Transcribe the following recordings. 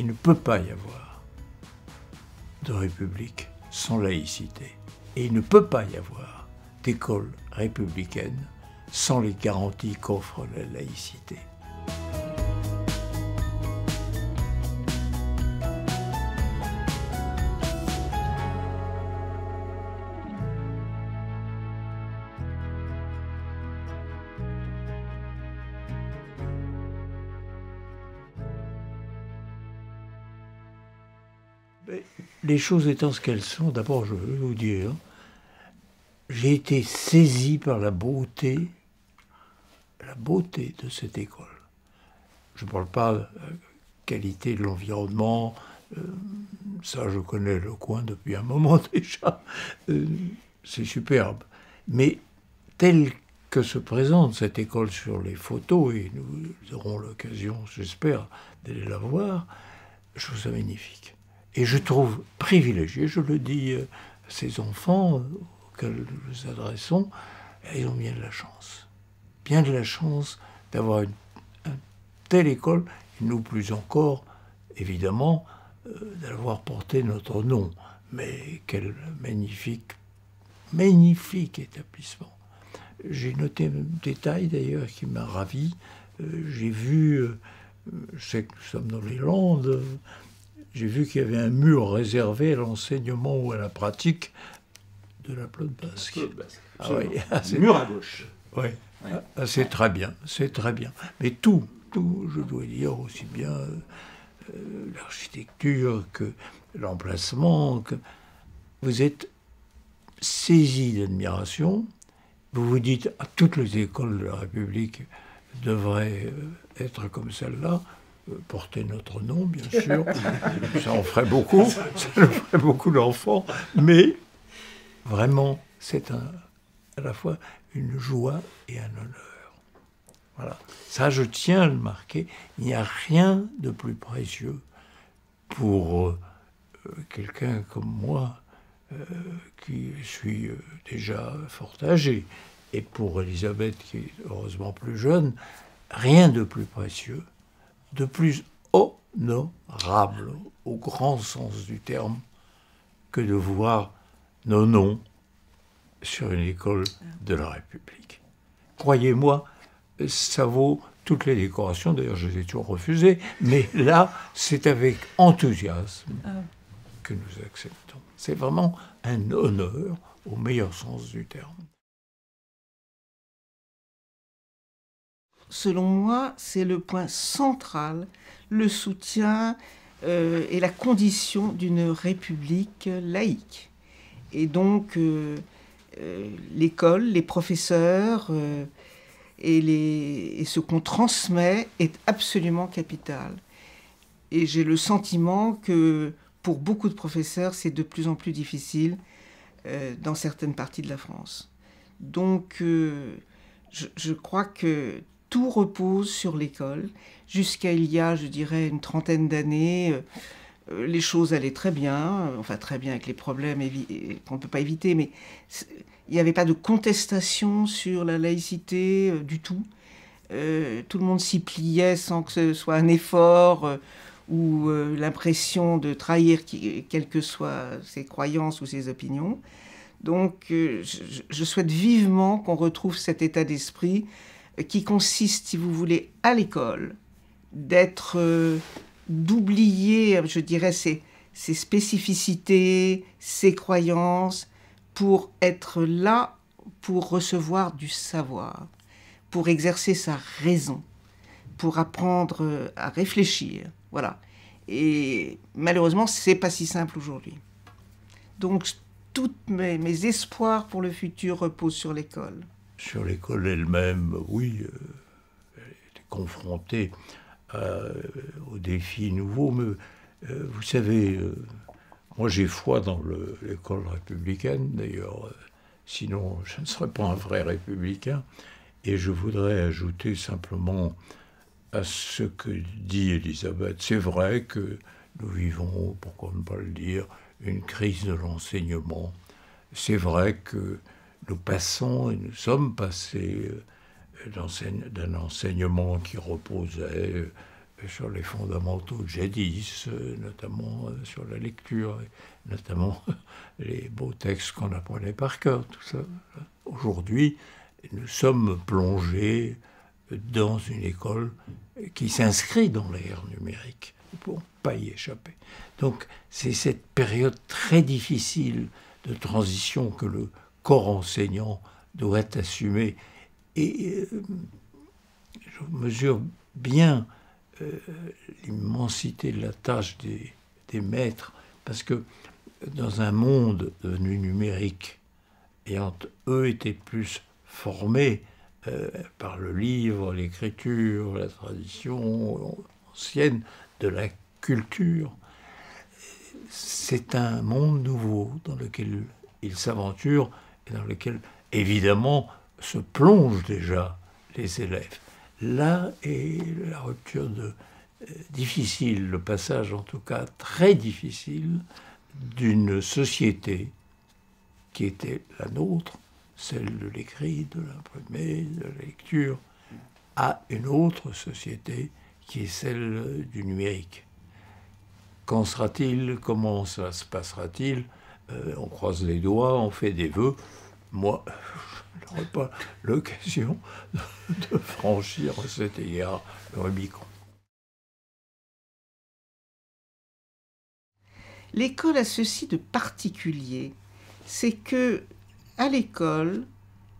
Il ne peut pas y avoir de république sans laïcité. Et il ne peut pas y avoir d'école républicaine sans les garanties qu'offre la laïcité. Les choses étant ce qu'elles sont, d'abord je veux vous dire, j'ai été saisi par la beauté, la beauté de cette école. Je ne parle pas de la qualité de l'environnement, euh, ça je connais le coin depuis un moment déjà, euh, c'est superbe. Mais telle que se présente cette école sur les photos, et nous aurons l'occasion, j'espère, d'aller la voir, je trouve ça magnifique. Et je trouve privilégié, je le dis à ces enfants auxquels nous adressons, ils ont bien de la chance. Bien de la chance d'avoir une, telle école, et nous plus encore, évidemment, euh, d'avoir porté notre nom. Mais quel magnifique, magnifique établissement. J'ai noté un détail d'ailleurs qui m'a ravi. Euh, j'ai vu, euh, je sais que nous sommes dans les Landes, j'ai vu qu'il y avait un mur réservé à l'enseignement ou à la pratique de la pelote basque. Ah oui, ah, mur à gauche. Oui, ah, c'est très bien, c'est très bien. Mais tout, tout, je dois dire aussi bien euh, l'architecture que l'emplacement, que vous êtes saisi d'admiration. Vous vous dites, à toutes les écoles de la République devraient euh, être comme celle-là porter notre nom, bien sûr. ça en ferait beaucoup, ça en ferait beaucoup d'enfants. Mais vraiment, c'est à la fois une joie et un honneur. Voilà. Ça, je tiens à le marquer. Il n'y a rien de plus précieux pour euh, quelqu'un comme moi, euh, qui suis euh, déjà fort âgé, et pour Elisabeth, qui est heureusement plus jeune, rien de plus précieux de plus honorable au grand sens du terme que de voir nos noms sur une école de la République. Croyez-moi, ça vaut toutes les décorations, d'ailleurs je les ai toujours refusées, mais là, c'est avec enthousiasme ah. que nous acceptons. C'est vraiment un honneur au meilleur sens du terme. Selon moi, c'est le point central, le soutien euh, et la condition d'une république laïque. Et donc, euh, euh, l'école, les professeurs et, ce qu'on transmet est absolument capital. Et j'ai le sentiment que pour beaucoup de professeurs, c'est de plus en plus difficile dans certaines parties de la France. Donc, je, crois que tout repose sur l'école. Jusqu'à il y a, je dirais, une trentaine d'années, euh, euh, les choses allaient très bien, enfin très bien avec les problèmes qu'on ne peut pas éviter, mais il n'y avait pas de contestation sur la laïcité euh, du tout. tout le monde s'y pliait sans que ce soit un effort ou l'impression de trahir quelles que soient ses croyances ou ses opinions. Donc je souhaite vivement qu'on retrouve cet état d'esprit qui consiste, si vous voulez, à l'école, d'être, euh, d'oublier, je dirais, ses, spécificités, ses croyances, pour être là, pour recevoir du savoir, pour exercer sa raison, pour apprendre euh, à réfléchir. Voilà. Et malheureusement, c'est pas si simple aujourd'hui. Donc, tous mes espoirs pour le futur reposent sur l'école sur l'école elle-même, oui, euh, elle était confrontée euh, aux défis nouveaux, mais euh, vous savez, moi j'ai foi dans l'école républicaine, d'ailleurs, sinon je ne serais pas un vrai républicain, et je voudrais ajouter simplement à ce que dit Elisabeth, c'est vrai que nous vivons, pourquoi ne pas le dire, une crise de l'enseignement. C'est vrai que nous passons et nous sommes passés euh, d'un enseignement qui reposait sur les fondamentaux de jadis, notamment sur la lecture, notamment les beaux textes qu'on apprenait par cœur, tout ça. Aujourd'hui, nous sommes plongés dans une école qui s'inscrit dans l'ère numérique pour pas y échapper. Donc c'est cette période très difficile de transition que le corps enseignant doit assumer. Et euh, je mesure bien euh, l'immensité de la tâche des, des, maîtres, parce que dans un monde devenu numérique, ayant eux été plus formés euh, par le livre, l'écriture, la tradition ancienne de la culture, c'est un monde nouveau dans lequel ils s'aventurent dans lequel, évidemment, se plongent déjà les élèves. Là est la rupture de, euh, difficile, le passage en tout cas très difficile d'une société qui était la nôtre, celle de l'écrit, de l'imprimé, de la lecture, à une autre société qui est celle du numérique. Qu'en sera-t-il? Comment ça se passera-t-il? Euh, On croise les doigts, on fait des vœux. Moi, je n'aurai pas l'occasion de franchir cet égard le Rubicon. L'école a ceci de particulier, c'est que à l'école,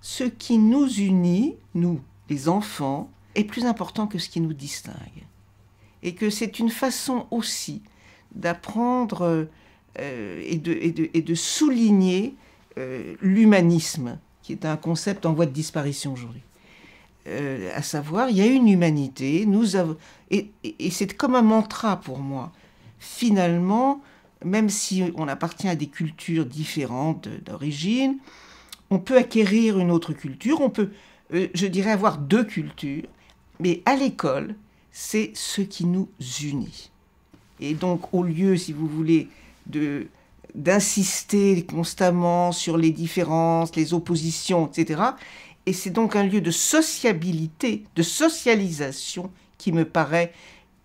ce qui nous unit, nous, les enfants, est plus important que ce qui nous distingue. Et que c'est une façon aussi d'apprendre euh, et, de, souligner euh, l'humanisme, qui est un concept en voie de disparition aujourd'hui. Euh, à savoir, il y a une humanité, nous avons, et, et c'est comme un mantra pour moi. Finalement, même si on appartient à des cultures différentes d'origine, on peut acquérir une autre culture, on peut, je dirais, avoir deux cultures, mais à l'école, c'est ce qui nous unit. Et donc, au lieu, si vous voulez, de d'insister constamment sur les différences, les oppositions, etc. Et c'est donc un lieu de sociabilité, de socialisation qui me paraît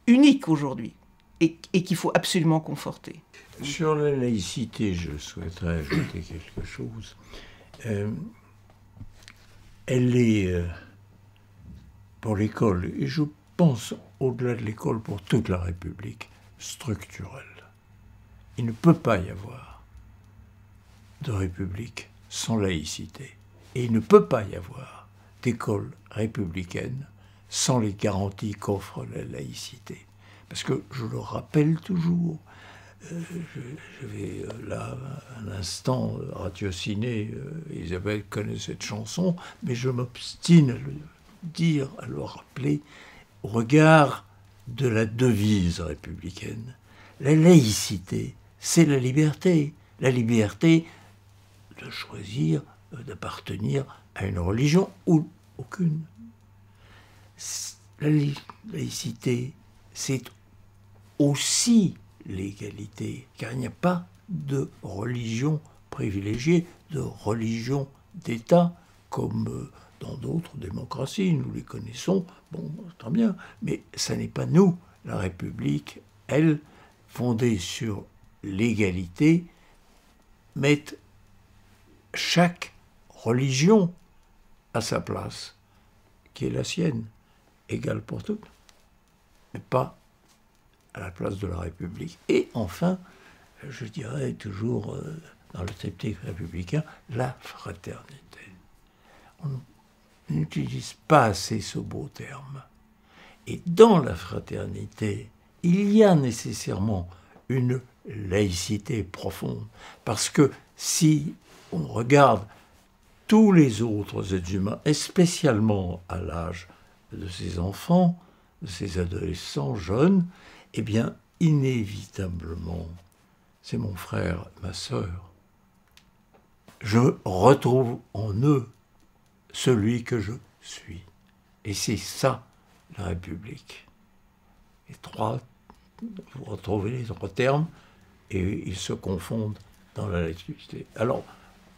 unique aujourd'hui et, qu'il faut absolument conforter. Sur la laïcité, je souhaiterais ajouter quelque chose. Euh, elle est euh, pour l'école, et je pense au-delà de l'école pour toute la République, structurelle. Il ne peut pas y avoir de République sans laïcité. Et il ne peut pas y avoir d'école républicaine sans les garanties qu'offre la laïcité. Parce que je le rappelle toujours, euh, je, vais euh, là un instant ratiociner, euh, Isabelle connaît cette chanson, mais je m'obstine à le dire, à le rappeler, au regard de la devise républicaine. La laïcité, c'est la liberté. La liberté de choisir, euh, d'appartenir à une religion ou aucune. La laïcité, c'est aussi l'égalité, car il n'y a pas de religion privilégiée, de religion d'État, comme euh, dans d'autres démocraties, nous les connaissons, bon, très bien, mais ça n'est pas nous. La République, elle, fondée sur l'égalité, met chaque religion à sa place, qui est la sienne, égale pour toutes, mais pas à la place de la République. Et enfin, je dirais toujours euh, dans le triptyque républicain, la fraternité. On n'utilise pas assez ce beau terme. Et dans la fraternité, il y a nécessairement une laïcité profonde. Parce que si on regarde tous les autres êtres humains, et spécialement à l'âge de ces enfants, de ces adolescents jeunes, eh bien, inévitablement, c'est mon frère, ma sœur, je retrouve en eux celui que je suis. Et c'est ça, la République. Les trois, vous retrouvez les trois termes, et ils se confondent dans la laïcité. Alors,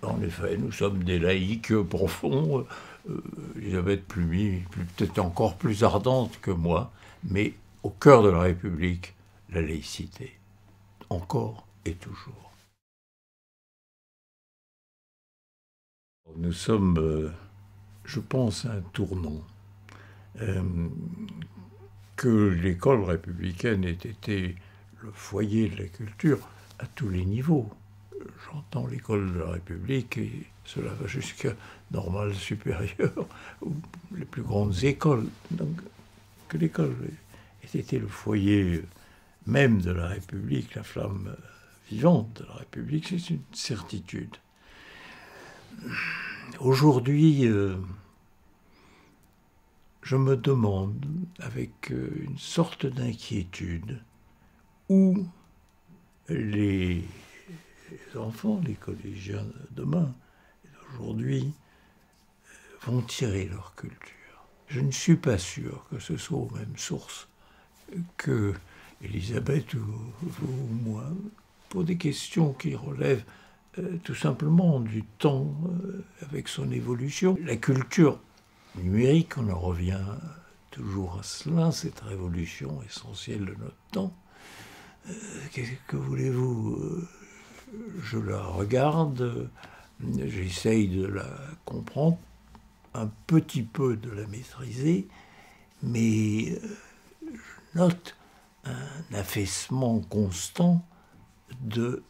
en effet, nous sommes des laïcs profonds. Euh, Elisabeth Plumy, peut-être encore plus ardente que moi, mais au cœur de la République la laïcité, encore et toujours. Nous sommes, euh, je pense, à un tournant. Euh, que l'école républicaine ait été le foyer de la culture à tous les niveaux. J'entends l'école de la République et cela va jusqu'à normale supérieure ou les plus grandes écoles. Donc, que l'école ait été le foyer même de la République, la flamme vivante de la République, c'est une certitude. Aujourd'hui, euh, je me demande, avec euh, une sorte d'inquiétude, où les enfants, les collégiens de demain et d'aujourd'hui, vont tirer leur culture. Je ne suis pas sûr que ce soit aux mêmes sources que Elisabeth ou, moi, pour des questions qui relèvent euh, tout simplement du temps euh, avec son évolution. La culture numérique, on en revient toujours à cela, cette révolution essentielle de notre temps. Euh, qu'est-ce que voulez-vous Je la regarde, j'essaye de la comprendre, un petit peu de la maîtriser, mais je note un affaissement constant de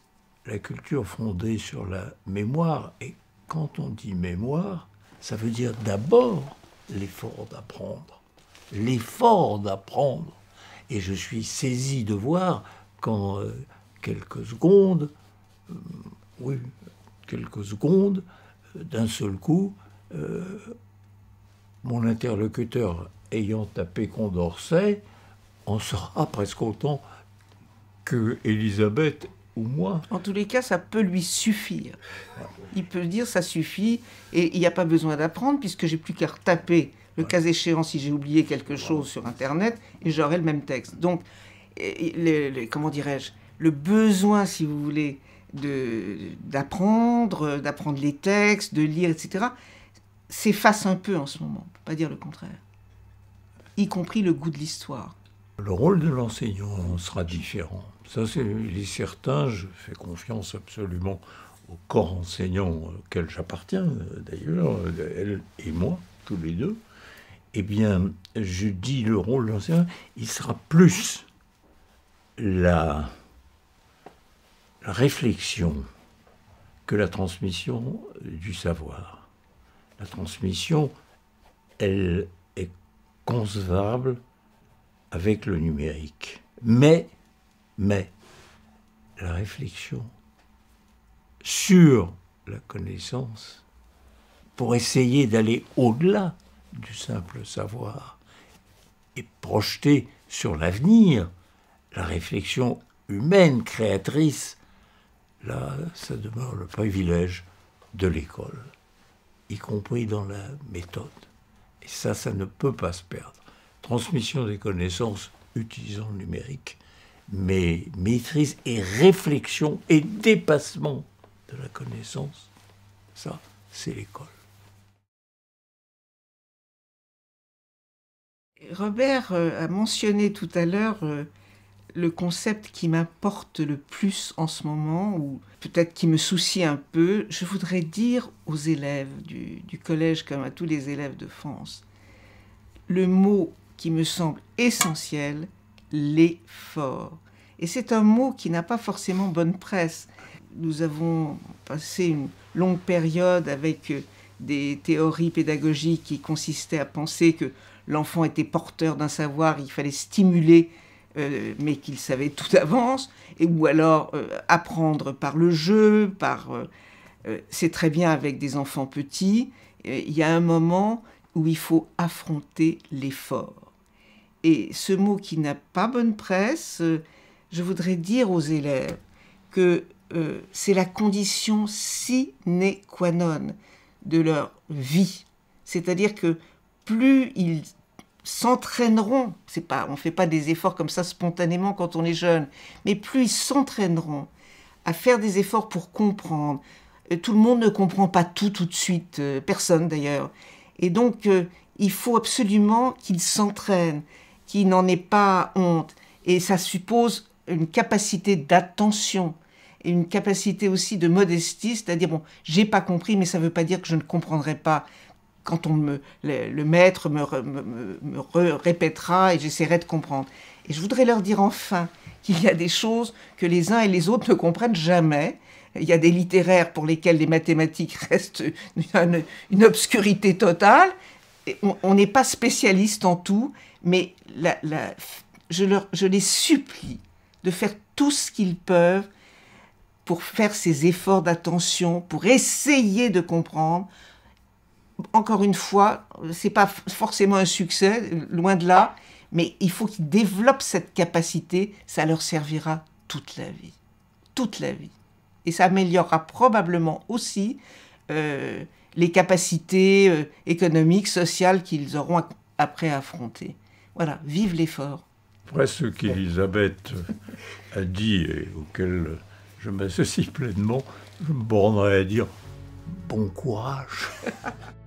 la culture fondée sur la mémoire. Et quand on dit mémoire, ça veut dire d'abord l'effort d'apprendre. L'effort d'apprendre. Et je suis saisi de voir quand euh, quelques secondes, euh, oui, quelques secondes, euh, d'un seul coup, mon interlocuteur ayant tapé Condorcet, en sera presque autant que Elisabeth ou moi. En tous les cas, ça peut lui suffire. Il peut dire ça suffit et il n'y a pas besoin d'apprendre puisque j'ai plus qu'à retaper le cas échéant si j'ai oublié quelque chose sur Internet et j'aurai le même texte. Donc, comment dirais-je, le besoin, si vous voulez, d'apprendre, d'apprendre les textes, de lire, etc., s'efface un peu en ce moment. On peut pas dire le contraire. Y compris le goût de l'histoire. Le rôle de l'enseignant sera différent. Ça, c'est certain. Je fais confiance absolument au corps enseignant auquel j'appartiens, d'ailleurs, elle et moi, tous les deux. Eh bien, je dis le rôle de l'enseignant, il sera plus la, réflexion que la transmission du savoir. La transmission, elle est concevable avec le numérique. Mais, mais, la réflexion sur la connaissance, pour essayer d'aller au-delà du simple savoir et projeter sur l'avenir la réflexion humaine, créatrice, là, ça demeure le privilège de l'école, y compris dans la méthode. Et ça, ça ne peut pas se perdre transmission des connaissances utilisant le numérique, mais maîtrise et réflexion et dépassement de la connaissance, ça, c'est l'école. Robert euh, a mentionné tout à l'heure euh, le concept qui m'importe le plus en ce moment, ou peut-être qui me soucie un peu. Je voudrais dire aux élèves du, collège comme à tous les élèves de France, le mot qui me semble essentiel, l'effort. Et c'est un mot qui n'a pas forcément bonne presse. Nous avons passé une longue période avec euh, des théories pédagogiques qui consistaient à penser que l'enfant était porteur d'un savoir, il fallait stimuler, euh, mais qu'il savait tout d'avance, et ou alors euh, apprendre par le jeu, par c'est très bien avec des enfants petits. Il y a un moment où il faut affronter l'effort. Et ce mot qui n'a pas bonne presse, euh, je voudrais dire aux élèves que euh, c'est la condition sine qua non de leur vie. C'est-à-dire que plus ils s'entraîneront, c'est pas, on ne fait pas des efforts comme ça spontanément quand on est jeune, mais plus ils s'entraîneront à faire des efforts pour comprendre. Euh, tout le monde ne comprend pas tout tout de suite, personne d'ailleurs. Et donc, il faut absolument qu'ils s'entraînent qui n'en ait pas honte. Et ça suppose une capacité d'attention et une capacité aussi de modestie, c'est-à-dire, bon, j'ai pas compris, mais ça ne veut pas dire que je ne comprendrai pas quand on me, le, maître me, répétera et j'essaierai de comprendre. Et je voudrais leur dire enfin qu'il y a des choses que les uns et les autres ne comprennent jamais. Il y a des littéraires pour lesquels les mathématiques restent une, obscurité totale. on n'est pas spécialiste en tout, mais je, leur, je les supplie de faire tout ce qu'ils peuvent pour faire ces efforts d'attention, pour essayer de comprendre. Encore une fois, c'est pas forcément un succès, loin de là, mais il faut qu'ils développent cette capacité, ça leur servira toute la vie. Toute la vie. Et ça améliorera probablement aussi euh, les capacités euh, économiques, sociales qu'ils auront après à affronter. Voilà, vive l'effort. Après ce qu'Elisabeth a dit et auquel je m'associe pleinement, je me bornerai à dire bon courage.